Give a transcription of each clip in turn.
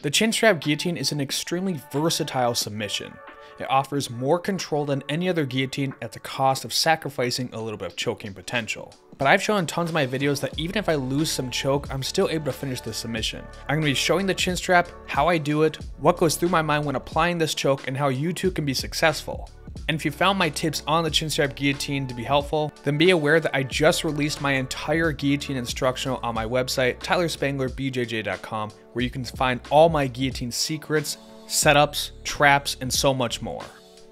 The chin strap guillotine is an extremely versatile submission. It offers more control than any other guillotine at the cost of sacrificing a little bit of choking potential. But I've shown in tons of my videos that even if I lose some choke, I'm still able to finish the submission. I'm going to be showing the chin strap, how I do it, what goes through my mind when applying this choke, and how you too can be successful. And if you found my tips on the chin strap guillotine to be helpful, then be aware that I just released my entire guillotine instructional on my website, tylerspanglerbjj.com, where you can find all my guillotine secrets, setups, traps, and so much more.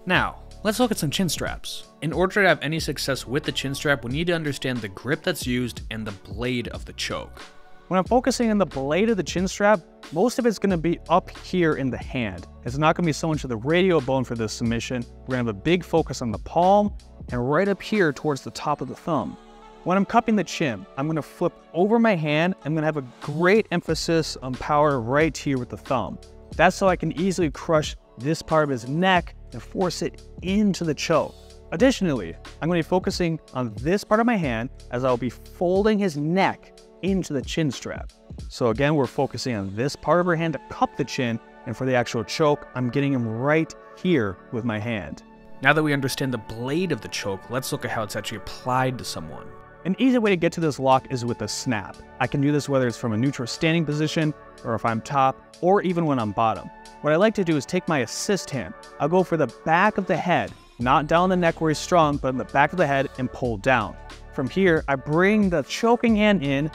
Now, let's look at some chin straps. In order to have any success with the chin strap, we need to understand the grip that's used and the blade of the choke. When I'm focusing on the blade of the chin strap, most of it's gonna be up here in the hand. It's not gonna be so much of the radial bone for this submission. We're gonna have a big focus on the palm and right up here towards the top of the thumb. When I'm cupping the chin, I'm gonna flip over my hand. I'm gonna have a great emphasis on power right here with the thumb. That's so I can easily crush this part of his neck and force it into the choke. Additionally, I'm going to be focusing on this part of my hand as I'll be folding his neck into the chin strap. So again, we're focusing on this part of her hand to cup the chin, and for the actual choke, I'm getting him right here with my hand. Now that we understand the blade of the choke, let's look at how it's actually applied to someone. An easy way to get to this lock is with a snap. I can do this whether it's from a neutral standing position, or if I'm top, or even when I'm bottom. What I like to do is take my assist hand. I'll go for the back of the head, not down the neck where he's strong, but in the back of the head and pull down. From here, I bring the choking hand in,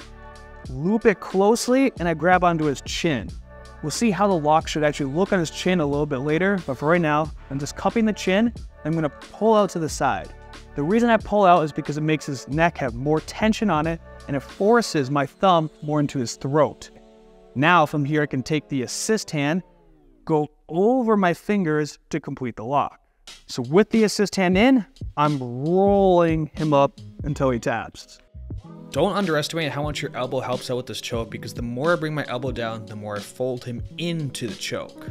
loop it closely, and I grab onto his chin. We'll see how the lock should actually look on his chin a little bit later, but for right now, I'm just cupping the chin, I'm gonna pull out to the side. The reason I pull out is because it makes his neck have more tension on it, and it forces my thumb more into his throat. Now from here, I can take the assist hand, go over my fingers to complete the lock. So with the assist hand in, I'm rolling him up until he taps. Don't underestimate how much your elbow helps out with this choke because the more I bring my elbow down, the more I fold him into the choke.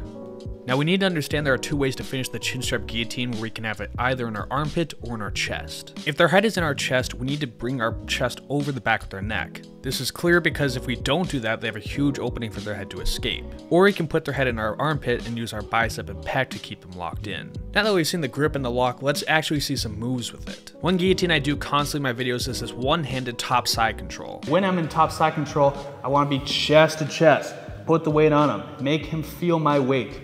Now we need to understand there are two ways to finish the chin strap guillotine where we can have it either in our armpit or in our chest. If their head is in our chest, we need to bring our chest over the back of their neck. This is clear because if we don't do that, they have a huge opening for their head to escape. Or we can put their head in our armpit and use our bicep and pec to keep them locked in. Now that we've seen the grip and the lock, let's actually see some moves with it. One guillotine I do constantly in my videos is this one-handed top side control. When I'm in top side control, I wanna be chest to chest. Put the weight on him, make him feel my weight.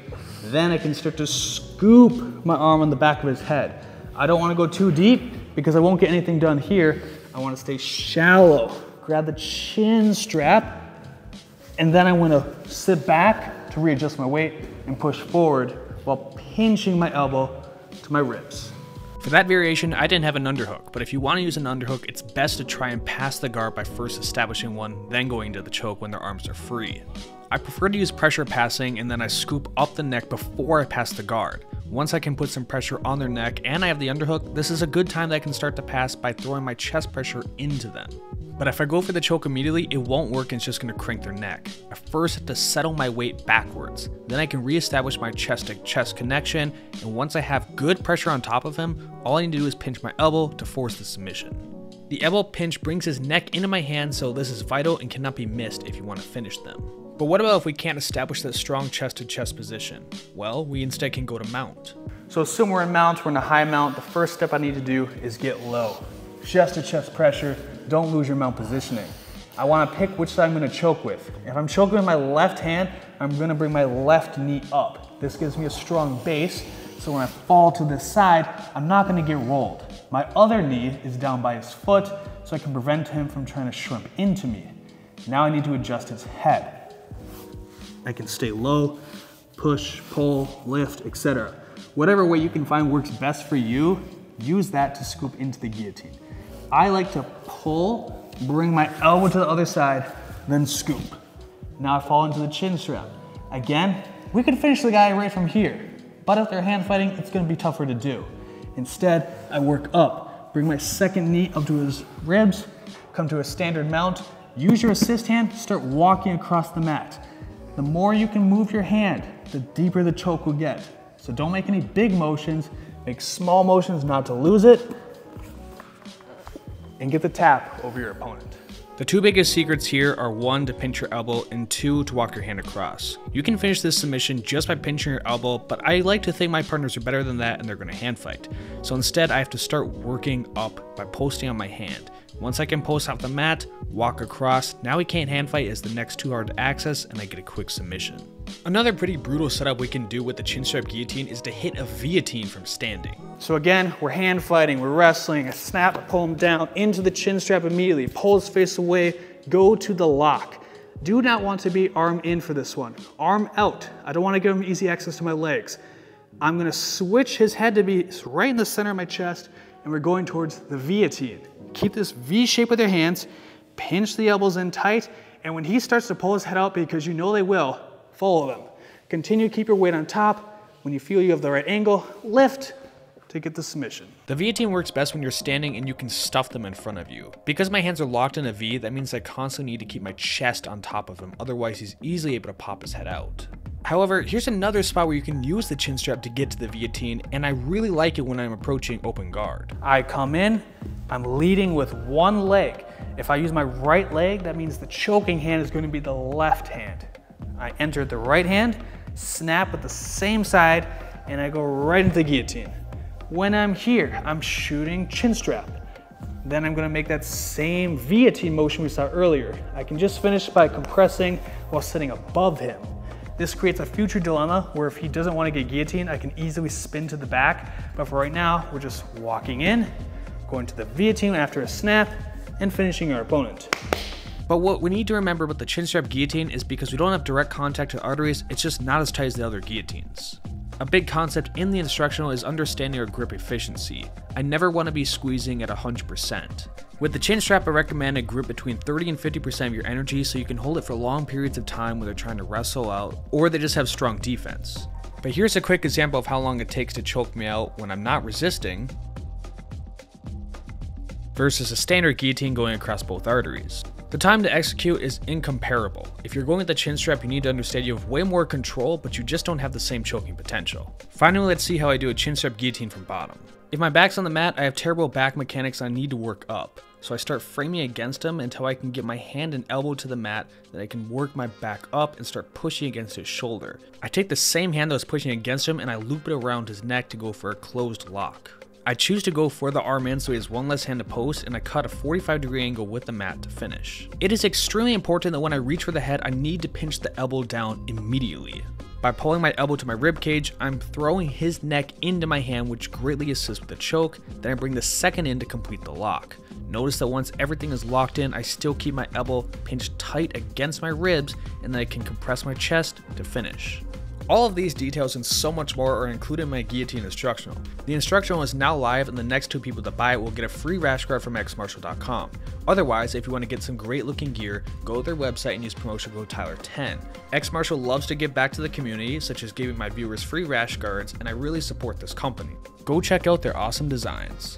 Then I can start to scoop my arm on the back of his head. I don't wanna go too deep because I won't get anything done here. I wanna stay shallow. Grab the chin strap, and then I wanna sit back to readjust my weight and push forward while pinching my elbow to my ribs. For that variation, I didn't have an underhook, but if you want to use an underhook, it's best to try and pass the guard by first establishing one, then going to the choke when their arms are free. I prefer to use pressure passing and then I scoop up the neck before I pass the guard. Once I can put some pressure on their neck and I have the underhook, this is a good time that I can start to pass by throwing my chest pressure into them. But if I go for the choke immediately, it won't work and it's just to crank their neck. I first have to settle my weight backwards. Then I can reestablish my chest to chest connection, and once I have good pressure on top of him, all I need to do is pinch my elbow to force the submission. The elbow pinch brings his neck into my hand, so this is vital and cannot be missed if you want to finish them. But what about if we can't establish that strong chest to chest position? Well, we instead can go to mount. So assume we're in mount, we're in a high mount. The first step I need to do is get low. Chest to chest pressure, don't lose your mount positioning. I wanna pick which side I'm gonna choke with. If I'm choking with my left hand, I'm gonna bring my left knee up. This gives me a strong base, so when I fall to this side, I'm not gonna get rolled. My other knee is down by his foot, so I can prevent him from trying to shrimp into me. Now I need to adjust his head. I can stay low, push, pull, lift, etc. Whatever way you can find works best for you, use that to scoop into the guillotine. I like to pull, bring my elbow to the other side, then scoop. Now I fall into the chin strap. Again, we could finish the guy right from here, but if they're hand fighting, it's gonna be tougher to do. Instead, I work up, bring my second knee up to his ribs, come to a standard mount, use your assist hand, start walking across the mat. The more you can move your hand, the deeper the choke will get. So don't make any big motions, make small motions not to lose it, and get the tap over your opponent. The two biggest secrets here are one to pinch your elbow and two to walk your hand across. You can finish this submission just by pinching your elbow, but I like to think my partners are better than that and they're going to hand fight. So instead, I have to start working up by posting on my hand. Once I can post off the mat, walk across, now he can't hand fight as the next too hard to access and I get a quick submission. Another pretty brutal setup we can do with the chin strap guillotine is to hit a guillotine from standing. So again, we're hand fighting, we're wrestling, a snap, pull him down into the chin strap immediately, pull his face away, go to the lock. Do not want to be arm in for this one. Arm out. I don't want to give him easy access to my legs. I'm gonna switch his head to be right in the center of my chest and we're going towards the guillotine. Keep this V shape with your hands, pinch the elbows in tight, and when he starts to pull his head out, because you know they will, follow them. Continue to keep your weight on top. When you feel you have the right angle, lift to get the submission. The guillotine works best when you're standing and you can stuff them in front of you. Because my hands are locked in a V, that means I constantly need to keep my chest on top of him, otherwise he's easily able to pop his head out. However, here's another spot where you can use the chin strap to get to the guillotine, and I really like it when I'm approaching open guard. I come in, I'm leading with one leg. If I use my right leg, that means the choking hand is going to be the left hand. I enter the right hand, snap with the same side, and I go right into the guillotine. When I'm here, I'm shooting chin strap. Then I'm gonna make that same guillotine motion we saw earlier. I can just finish by compressing while sitting above him. This creates a future dilemma where if he doesn't want to get guillotined, I can easily spin to the back. But for right now, we're just walking in, going to the guillotine after a snap, and finishing our opponent. But what we need to remember about the chin strap guillotine is because we don't have direct contact to arteries, it's just not as tight as the other guillotines. A big concept in the instructional is understanding your grip efficiency. I never want to be squeezing at 100%. With the chin strap, I recommend a grip between 30 and 50% of your energy so you can hold it for long periods of time when they're trying to wrestle out or they just have strong defense. But here's a quick example of how long it takes to choke me out when I'm not resisting versus a standard guillotine going across both arteries. The time to execute is incomparable. If you're going with the chin strap, you need to understand you have way more control, but you just don't have the same choking potential. Finally, let's see how I do a chin strap guillotine from bottom. If my back's on the mat, I have terrible back mechanics I need to work up. So I start framing against him until I can get my hand and elbow to the mat, then I can work my back up and start pushing against his shoulder. I take the same hand that was pushing against him and I loop it around his neck to go for a closed lock. I choose to go for the arm in so he has one less hand to post and I cut a 45 degree angle with the mat to finish. It is extremely important that when I reach for the head, I need to pinch the elbow down immediately. By pulling my elbow to my rib cage, I'm throwing his neck into my hand which greatly assists with the choke, then I bring the second in to complete the lock. Notice that once everything is locked in, I still keep my elbow pinched tight against my ribs and then I can compress my chest to finish. All of these details and so much more are included in my guillotine instructional. The instructional is now live and the next two people to buy it will get a free rash guard from xmartial.com. Otherwise, if you want to get some great looking gear, go to their website and use promotion code Tyler10. X Martial loves to give back to the community, such as giving my viewers free rash guards, and I really support this company. Go check out their awesome designs.